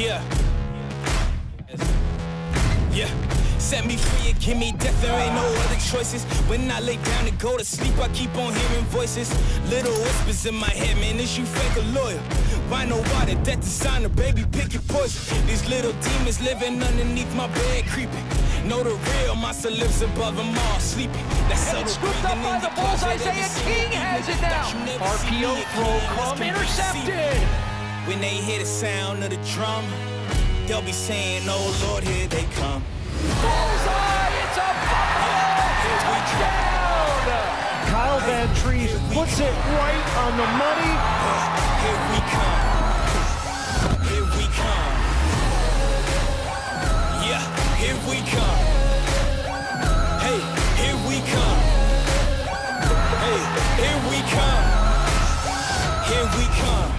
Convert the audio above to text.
Yeah. Yeah. Set me free and give me death, there ain't no other choices. When I lay down to go to sleep, I keep on hearing voices. Little whispers in my head, man, is you fake or loyal? Why no water? That designer, baby, pick your poison. These little demons living underneath my bed, creeping. Know the real monster lives above them all, sleeping. That's And it's scooped up by the Bulls. Isaiah King has it now. Thought you never RPO throw come intercepted. When they hear the sound of the drum, they'll be saying, Oh Lord, here they come. Bullseye! It's a Buffalo touchdown! Kyle Vantrease puts it right on the money. Here we come. Here we come. Yeah, here we come. Hey, here we come. Hey, here we come. Here we come.